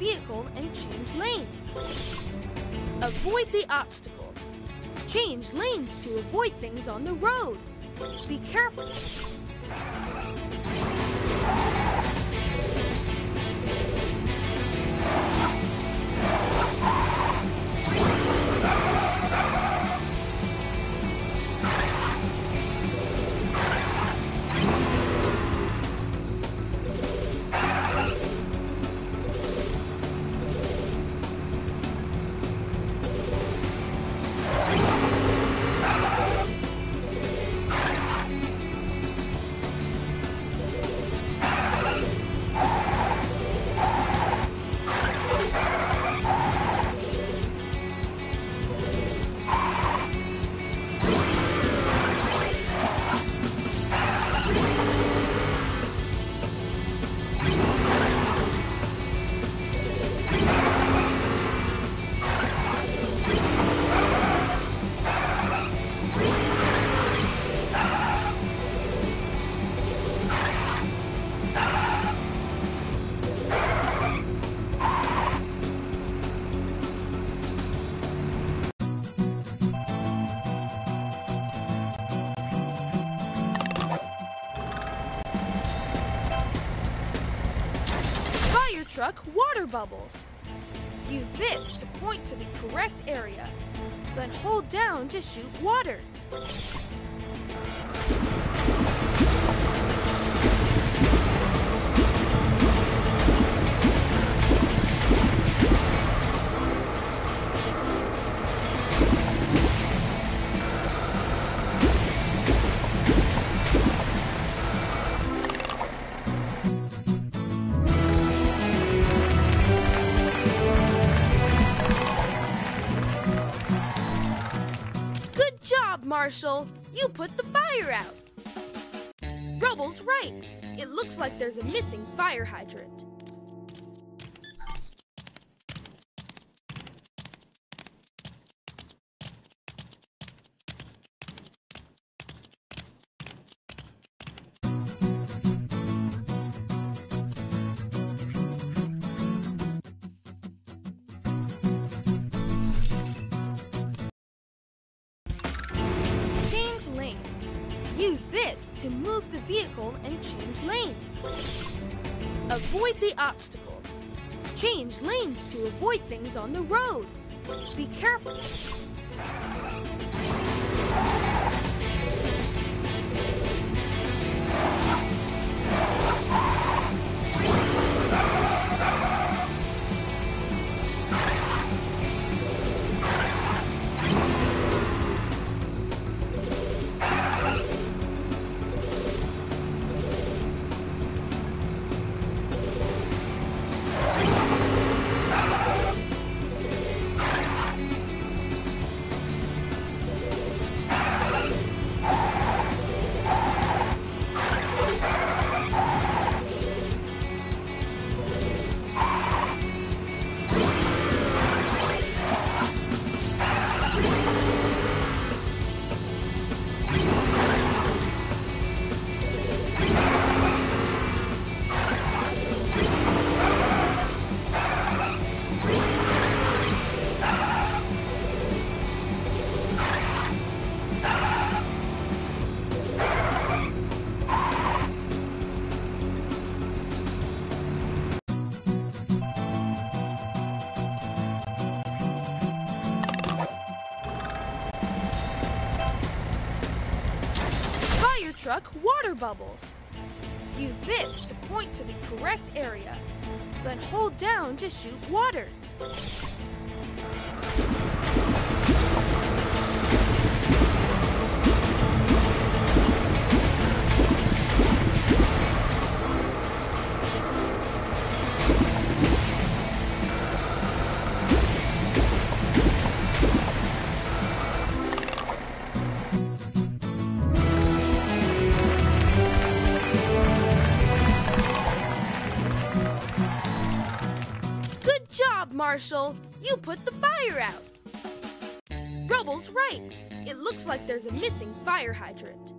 vehicle and change lanes. Avoid the obstacles. Change lanes to avoid things on the road. Be careful. Truck water bubbles. Use this to point to the correct area. Then hold down to shoot water. Marshall. You put the fire out. Rubble's right. It looks like there's a missing fire hydrant. Use this to move the vehicle and change lanes. Avoid the obstacles. Change lanes to avoid things on the road. Be careful. Fire truck water bubbles. Use this to point to the correct area. Then hold down to shoot water. Marshall. You put the fire out. Rubble's right. It looks like there's a missing fire hydrant.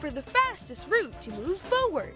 For the fastest route to move forward.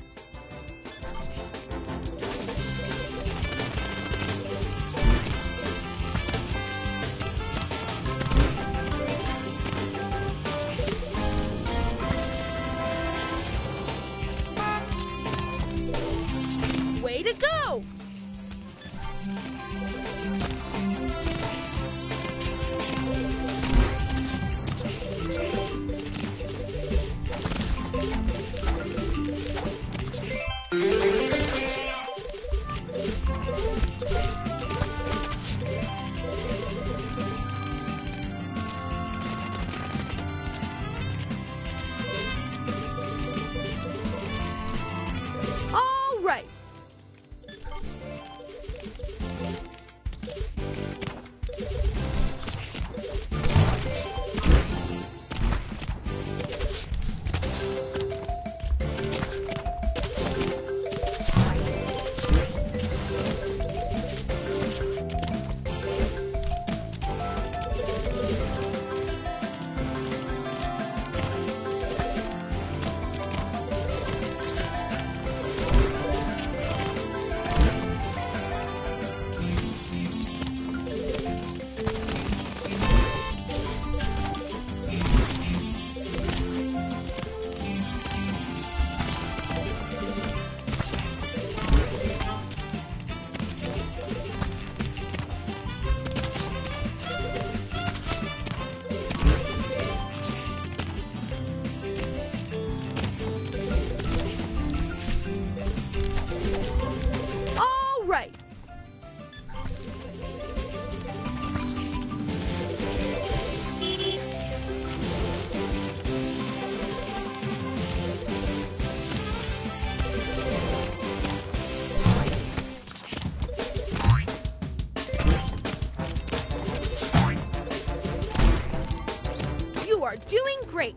Great.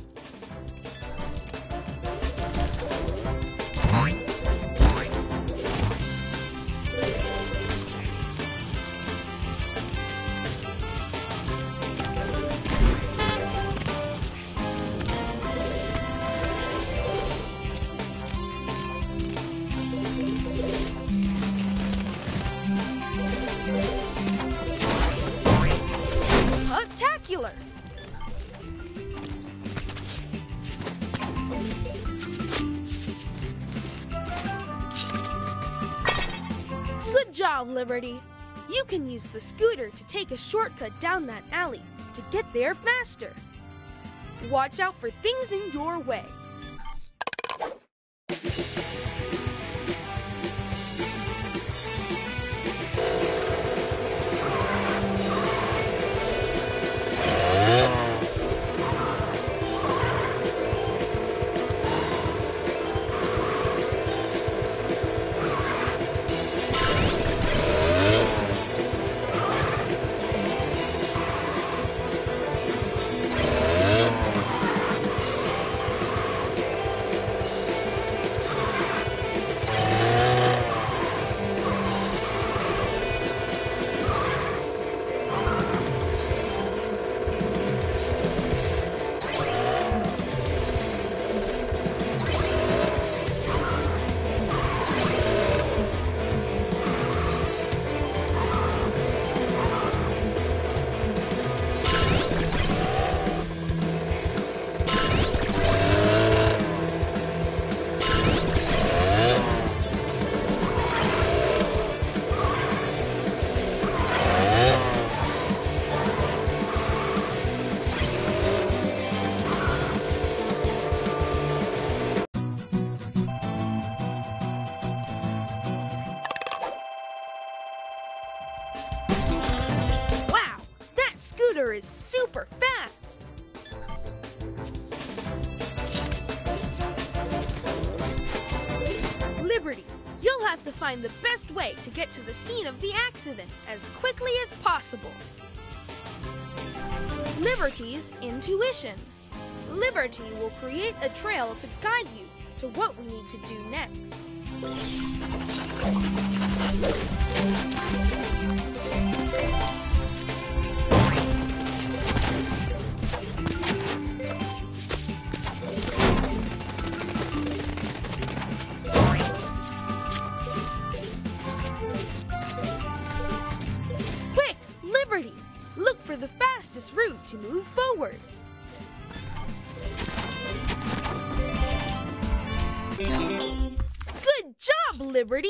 You can use the scooter to take a shortcut down that alley to get there faster. Watch out for things in your way. Way to get to the scene of the accident as quickly as possible. Liberty's intuition. Liberty will create a trail to guide you to what we need to do next. Liberty!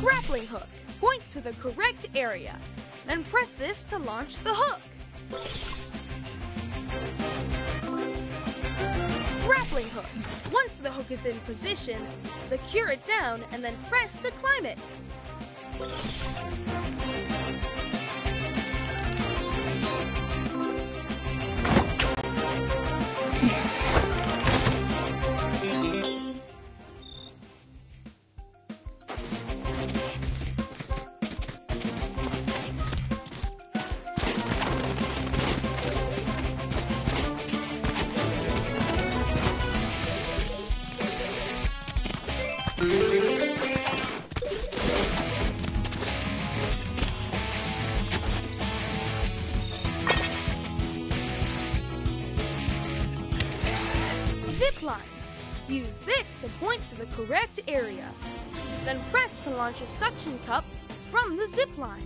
Grappling hook. Point to the correct area. Then press this to launch the hook. Grappling hook. Once the hook is in position, secure it down and then press to climb it. To point to the correct area. Then press to launch a suction cup from the zip line.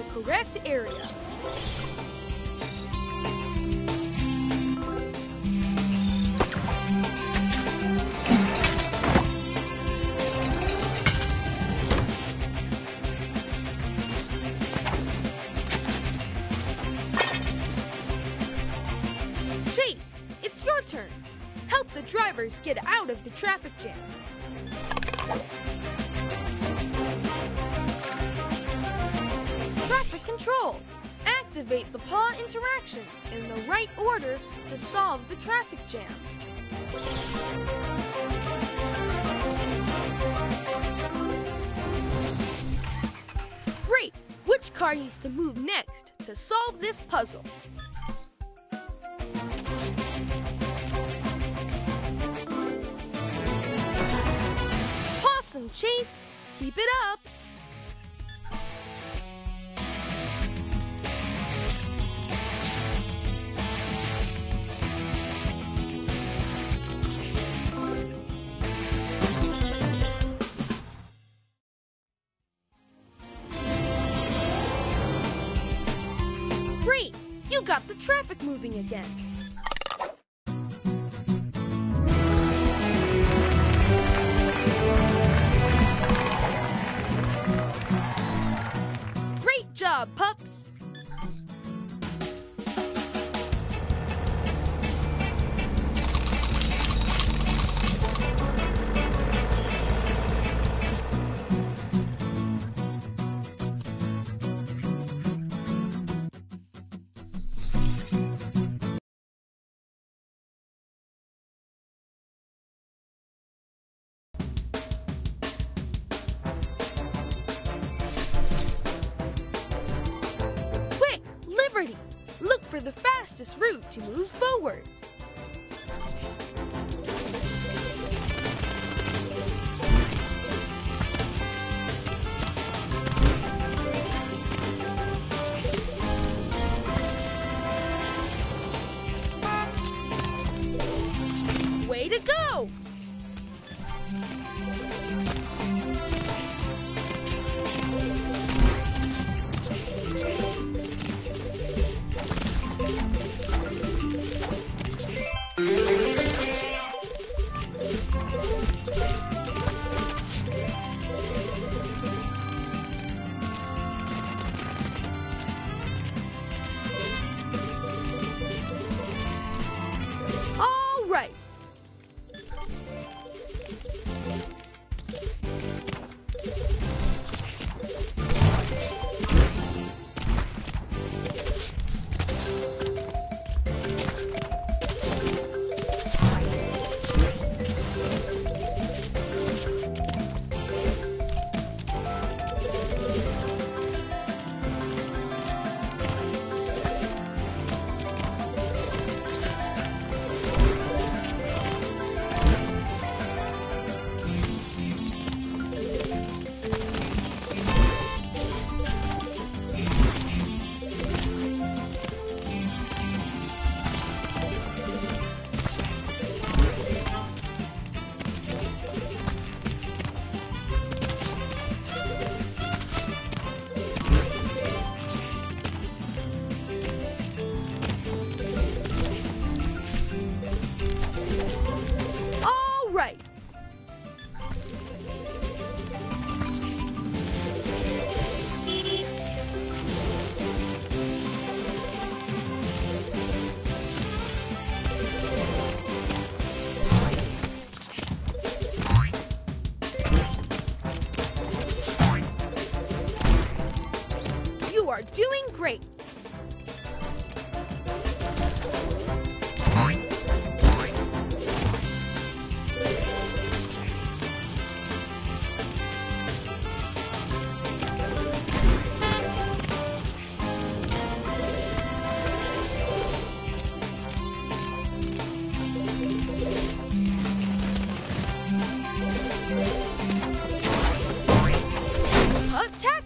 The correct area. Chase, it's your turn. Help the drivers get out of the traffic jam. Control. Activate the paw interactions in the right order to solve the traffic jam. Great! Which car needs to move next to solve this puzzle? Pawsome Chase, keep it up! You got the traffic moving again. Look for the fastest route to move forward.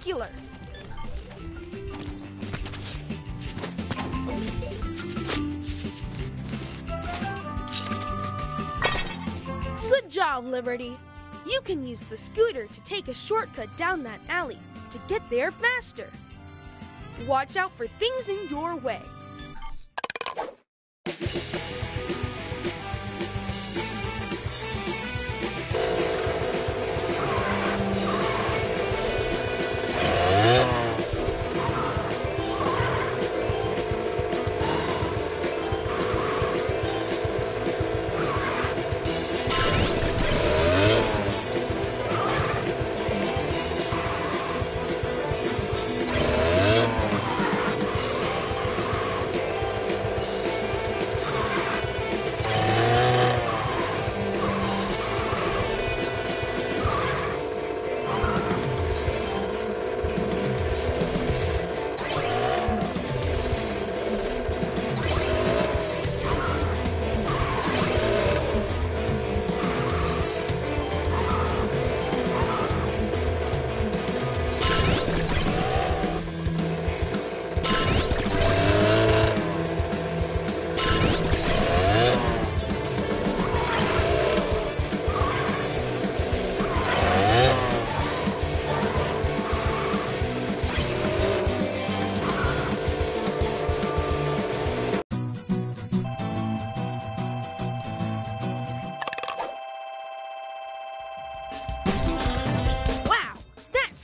killer. Good job, Liberty. You can use the scooter to take a shortcut down that alley to get there faster. Watch out for things in your way.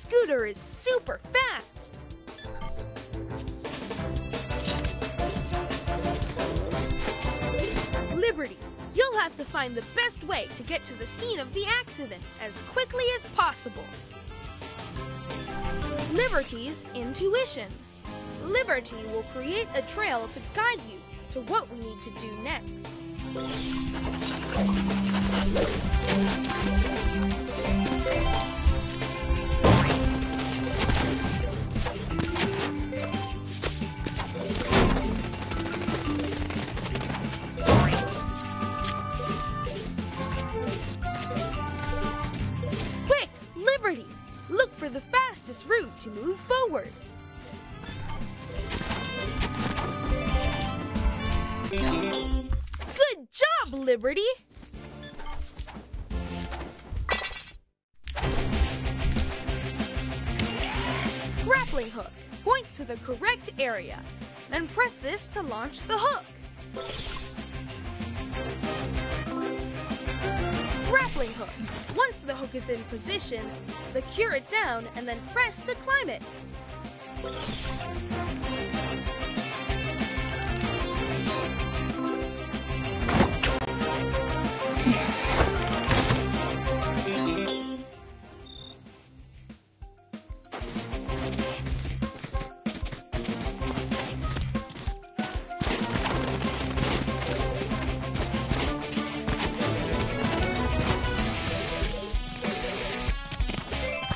Scooter is super fast! Liberty, you'll have to find the best way to get to the scene of the accident as quickly as possible. Liberty's intuition. Liberty will create a trail to guide you to what we need to do next. Liberty! Grappling hook. Point to the correct area. Then press this to launch the hook. Grappling hook. Once the hook is in position, secure it down and then press to climb it.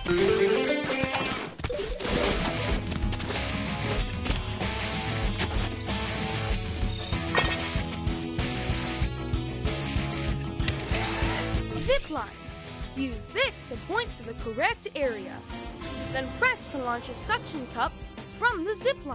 Zip line. Use this to point to the correct area. Then press to launch a suction cup from the zip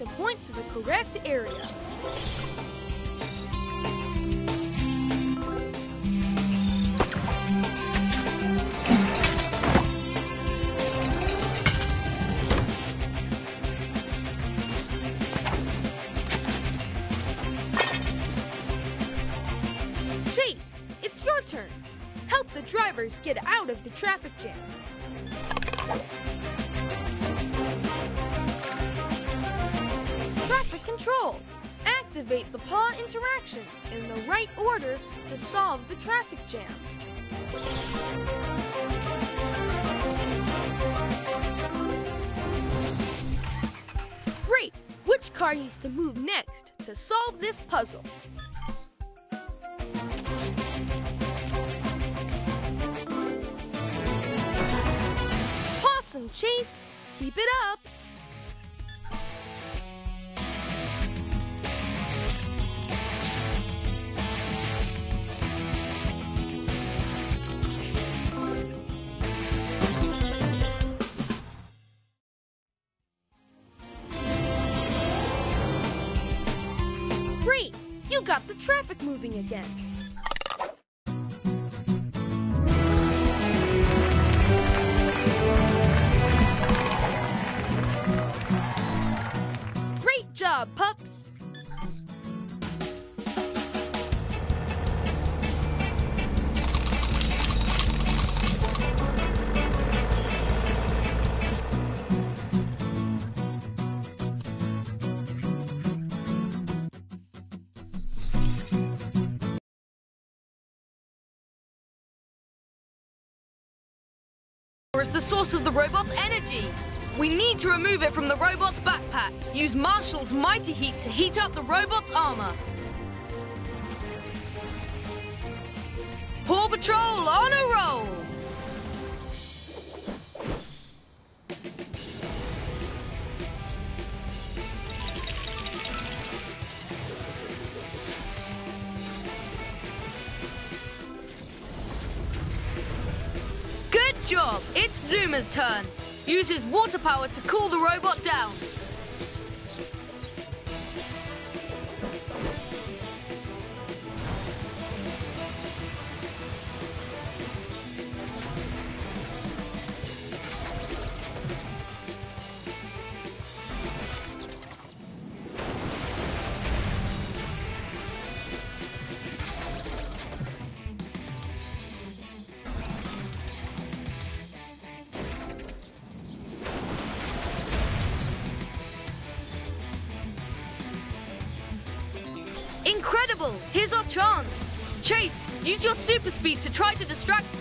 to point to the correct area. Solve the traffic jam. Great! Which car needs to move next to solve this puzzle? Pawsome Chase, keep it up! Again. Is the source of the robot's energy. We need to remove it from the robot's backpack. Use Marshall's mighty heat to heat up the robot's armor. Paw Patrol on a roll! Zuma's turn. Uses water power to cool the robot down. Super speed to try to distract.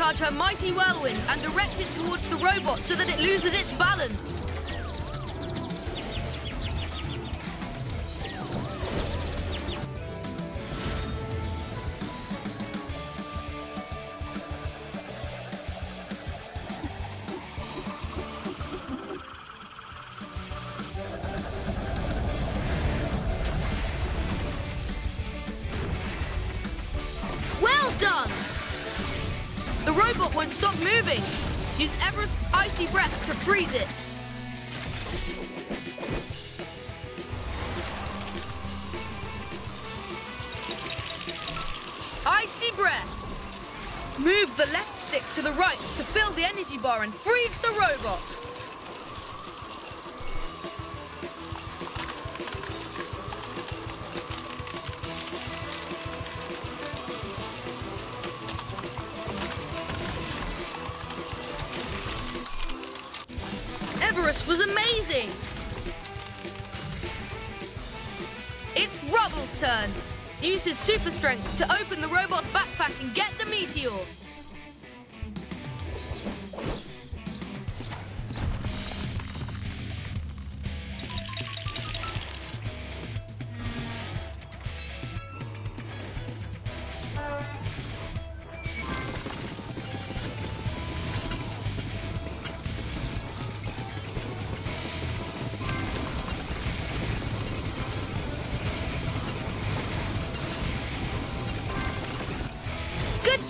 Charge her mighty whirlwind and direct it towards the robot so that it loses its balance. Icy breath. Move the left stick to the right to fill the energy bar and freeze the robot. Everest was amazing! It's Rubble's turn. Use his super strength to open the robot's backpack and get the meteor.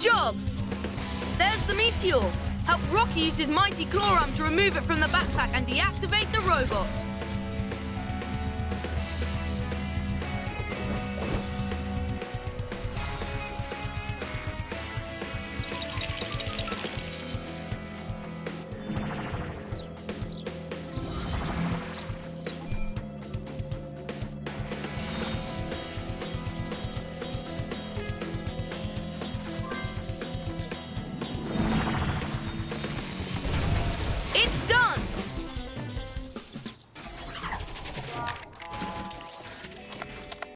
Job! There's the meteor. Help Rocky use his mighty claw arm to remove it from the backpack and deactivate the robot.